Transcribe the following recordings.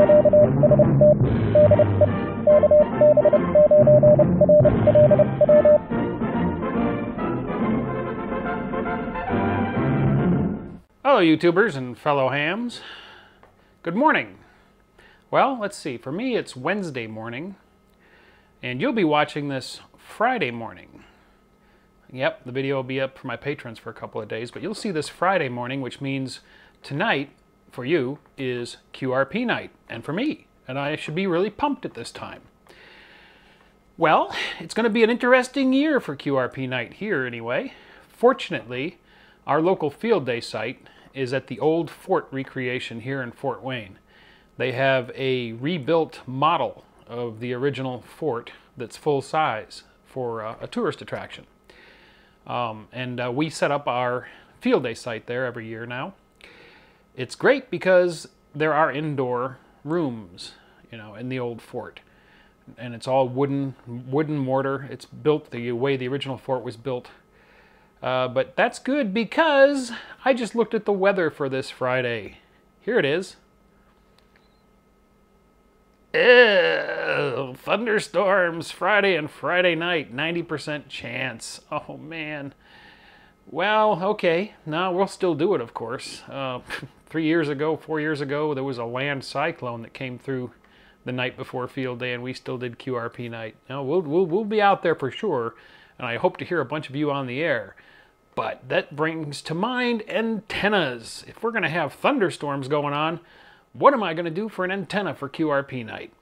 Hello, YouTubers and fellow hams. Good morning. Well, let's see. For me, it's Wednesday morning, and you'll be watching this Friday morning. Yep, the video will be up for my patrons for a couple of days, but you'll see this Friday morning, which means tonight, for you, is QRP night, and for me, and I should be really pumped at this time. Well, it's going to be an interesting year for QRP night here, anyway. Fortunately, our local field day site is at the old fort recreation here in Fort Wayne. They have a rebuilt model of the original fort that's full size for uh, a tourist attraction. Um, and uh, we set up our field day site there every year now. It's great because there are indoor rooms, you know, in the old fort. And it's all wooden, wooden mortar. It's built the way the original fort was built uh, but that's good because I just looked at the weather for this Friday. Here it is. Ew, thunderstorms Friday and Friday night, 90% chance. Oh man. Well, okay. No, we'll still do it, of course. Uh, three years ago, four years ago, there was a land cyclone that came through the night before field day, and we still did QRP night. No, we'll, we'll, we'll be out there for sure, and I hope to hear a bunch of you on the air. But that brings to mind antennas. If we're going to have thunderstorms going on, what am I going to do for an antenna for QRP night?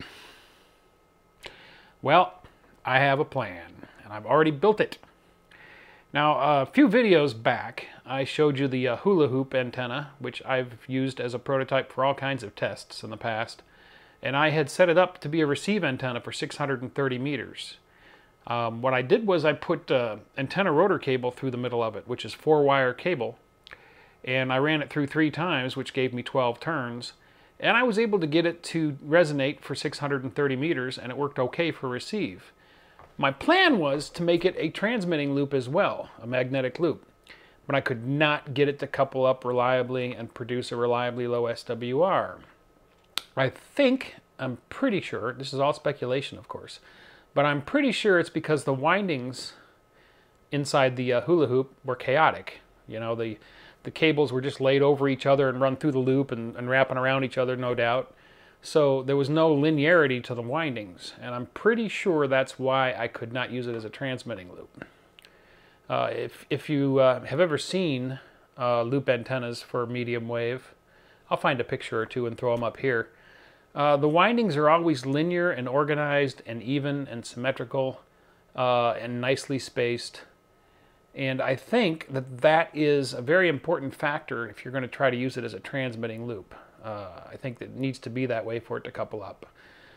Well, I have a plan, and I've already built it. Now, a few videos back, I showed you the uh, hula hoop antenna, which I've used as a prototype for all kinds of tests in the past. And I had set it up to be a receive antenna for 630 meters. Um, what I did was I put uh, antenna rotor cable through the middle of it, which is four wire cable. And I ran it through three times, which gave me 12 turns. And I was able to get it to resonate for 630 meters, and it worked okay for receive. My plan was to make it a transmitting loop as well, a magnetic loop. But I could not get it to couple up reliably and produce a reliably low SWR. I think, I'm pretty sure, this is all speculation of course, but I'm pretty sure it's because the windings inside the uh, hula hoop were chaotic. You know, the, the cables were just laid over each other and run through the loop and, and wrapping around each other, no doubt. So there was no linearity to the windings, and I'm pretty sure that's why I could not use it as a transmitting loop. Uh, if, if you uh, have ever seen uh, loop antennas for medium wave, I'll find a picture or two and throw them up here. Uh, the windings are always linear and organized and even and symmetrical uh, and nicely spaced. And I think that that is a very important factor if you're going to try to use it as a transmitting loop. Uh, I think it needs to be that way for it to couple up.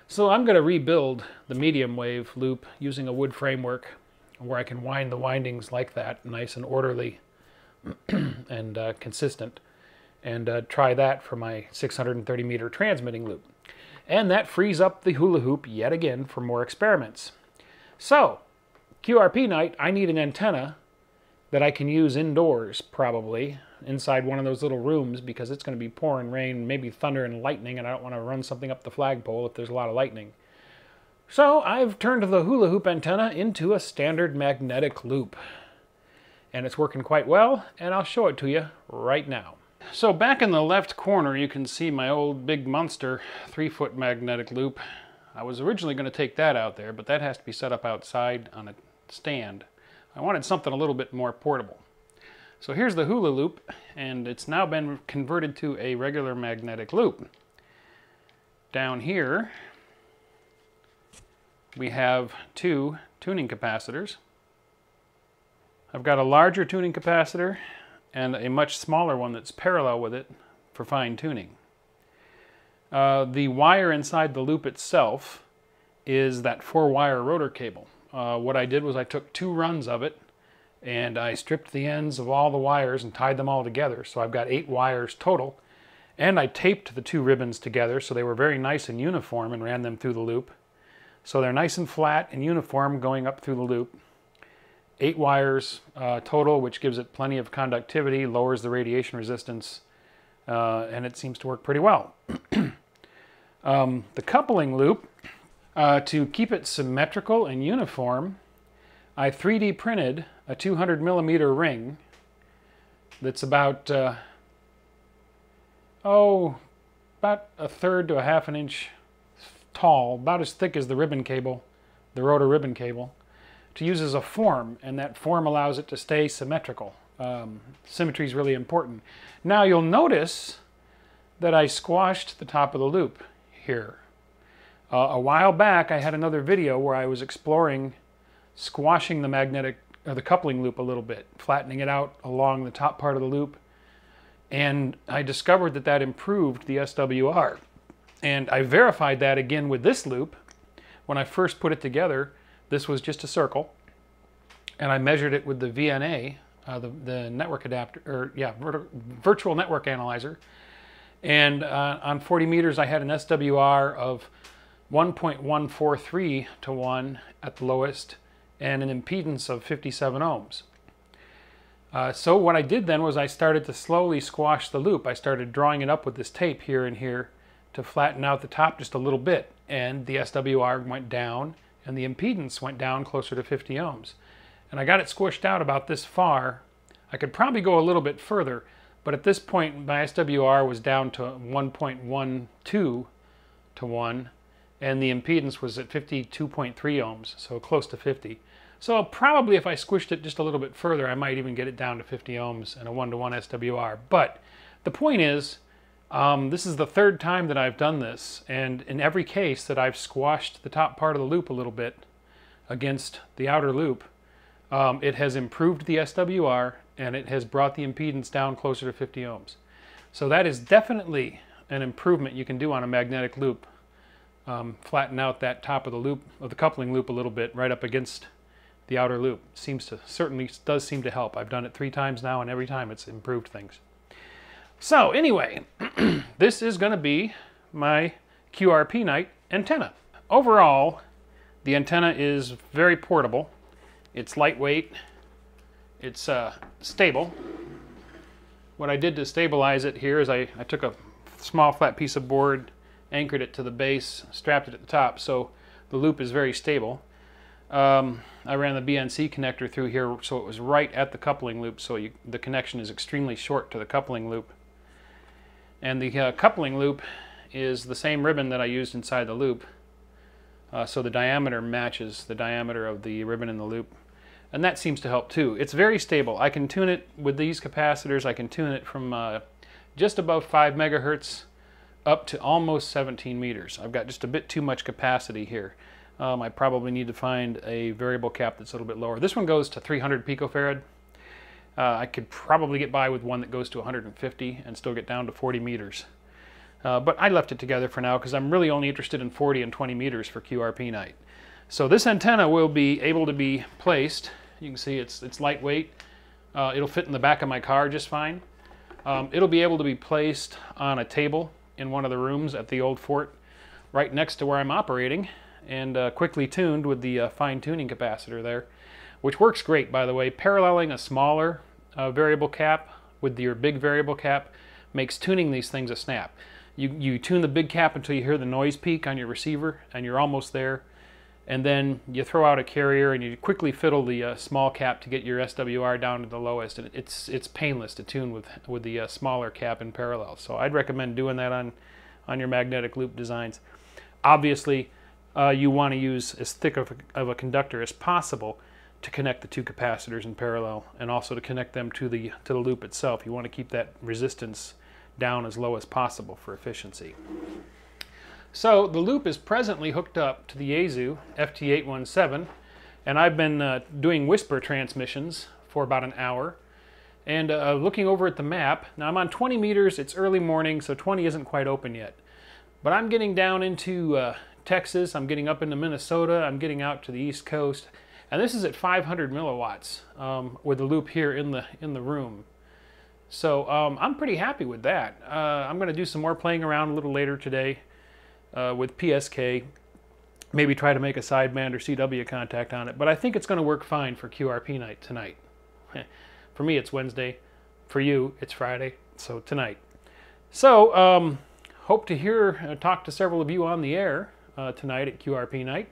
So I'm going to rebuild the medium wave loop using a wood framework where I can wind the windings like that, nice and orderly and uh, consistent, and uh, try that for my 630 meter transmitting loop and that frees up the hula hoop yet again for more experiments. So, QRP night, I need an antenna that I can use indoors, probably, inside one of those little rooms because it's going to be pouring rain, maybe thunder and lightning, and I don't want to run something up the flagpole if there's a lot of lightning. So I've turned the hula hoop antenna into a standard magnetic loop. And it's working quite well, and I'll show it to you right now. So back in the left corner you can see my old big monster three foot magnetic loop. I was originally going to take that out there but that has to be set up outside on a stand. I wanted something a little bit more portable. So here's the hula loop and it's now been converted to a regular magnetic loop. Down here we have two tuning capacitors. I've got a larger tuning capacitor and a much smaller one that's parallel with it for fine tuning. Uh, the wire inside the loop itself is that four wire rotor cable. Uh, what I did was I took two runs of it and I stripped the ends of all the wires and tied them all together. So I've got eight wires total. And I taped the two ribbons together so they were very nice and uniform and ran them through the loop. So they're nice and flat and uniform going up through the loop eight wires uh, total, which gives it plenty of conductivity, lowers the radiation resistance, uh, and it seems to work pretty well. Um, the coupling loop, uh, to keep it symmetrical and uniform, I 3D printed a 200 millimeter ring that's about, uh, oh, about a third to a half an inch tall, about as thick as the ribbon cable, the rotor ribbon cable, to use as a form, and that form allows it to stay symmetrical. Um, symmetry is really important. Now you'll notice that I squashed the top of the loop here. Uh, a while back I had another video where I was exploring squashing the magnetic or the coupling loop a little bit, flattening it out along the top part of the loop. And I discovered that that improved the SWR. And I verified that again with this loop. When I first put it together, this was just a circle. And I measured it with the VNA, uh, the, the network adapter, or yeah, virtual network analyzer. And uh, on 40 meters, I had an SWR of 1.143 to 1 at the lowest and an impedance of 57 ohms. Uh, so what I did then was I started to slowly squash the loop. I started drawing it up with this tape here and here to flatten out the top just a little bit. And the SWR went down and the impedance went down closer to 50 ohms. And I got it squished out about this far. I could probably go a little bit further, but at this point my SWR was down to 1.12 to 1 and the impedance was at 52.3 ohms, so close to 50. So probably if I squished it just a little bit further, I might even get it down to 50 ohms and a one-to-one -one SWR. But the point is, um, this is the third time that I've done this, and in every case that I've squashed the top part of the loop a little bit against the outer loop, um, it has improved the SWR and it has brought the impedance down closer to 50 ohms. So that is definitely an improvement you can do on a magnetic loop. Um, flatten out that top of the loop, of the coupling loop a little bit right up against the outer loop. Seems to, certainly does seem to help. I've done it three times now and every time it's improved things. So anyway, this is going to be my QRP Night antenna. Overall, the antenna is very portable. It's lightweight. It's uh, stable. What I did to stabilize it here is I, I took a small flat piece of board, anchored it to the base, strapped it at the top, so the loop is very stable. Um, I ran the BNC connector through here so it was right at the coupling loop so you, the connection is extremely short to the coupling loop. And the uh, coupling loop is the same ribbon that I used inside the loop. Uh, so the diameter matches the diameter of the ribbon in the loop. And that seems to help too. It's very stable. I can tune it with these capacitors. I can tune it from uh, just above 5 megahertz up to almost 17 meters. I've got just a bit too much capacity here um, I probably need to find a variable cap that's a little bit lower. This one goes to 300 picofarad. Uh, I could probably get by with one that goes to 150 and still get down to 40 meters. Uh, but I left it together for now because I'm really only interested in 40 and 20 meters for QRP night. So this antenna will be able to be placed. You can see it's, it's lightweight. Uh, it'll fit in the back of my car just fine. Um, it'll be able to be placed on a table in one of the rooms at the old fort right next to where I'm operating and uh, quickly tuned with the uh, fine tuning capacitor there, which works great by the way. Paralleling a smaller uh, variable cap with your big variable cap makes tuning these things a snap. You, you tune the big cap until you hear the noise peak on your receiver and you're almost there. And then you throw out a carrier and you quickly fiddle the uh, small cap to get your SWR down to the lowest. And it's, it's painless to tune with, with the uh, smaller cap in parallel. So I'd recommend doing that on, on your magnetic loop designs. Obviously, uh, you want to use as thick of a, of a, conductor as possible to connect the two capacitors in parallel and also to connect them to the, to the loop itself. You want to keep that resistance down as low as possible for efficiency. So the loop is presently hooked up to the Yaesu FT817 and I've been uh, doing WSPR transmissions for about an hour and uh, looking over at the map. Now I'm on 20 meters, it's early morning so 20 isn't quite open yet. But I'm getting down into uh, Texas, I'm getting up into Minnesota, I'm getting out to the East Coast, and this is at 500 milliwatts um, with the loop here in the in the room. So um, I'm pretty happy with that. Uh, I'm going to do some more playing around a little later today uh, with PSK. Maybe try to make a sideband or CW contact on it, but I think it's going to work fine for QRP night tonight. for me, it's Wednesday. For you, it's Friday. So tonight. So um, hope to hear, uh, talk to several of you on the air uh, tonight at QRP night.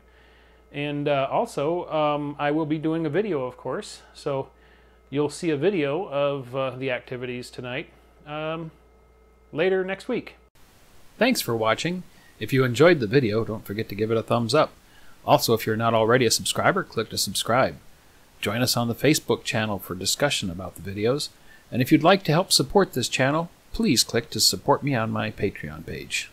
And uh, also, um, I will be doing a video, of course. So you'll see a video of uh, the activities tonight um, later next week. Thanks for watching. If you enjoyed the video, don't forget to give it a thumbs up. Also, if you're not already a subscriber, click to subscribe. Join us on the Facebook channel for discussion about the videos. And if you'd like to help support this channel, please click to support me on my Patreon page.